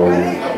Ready?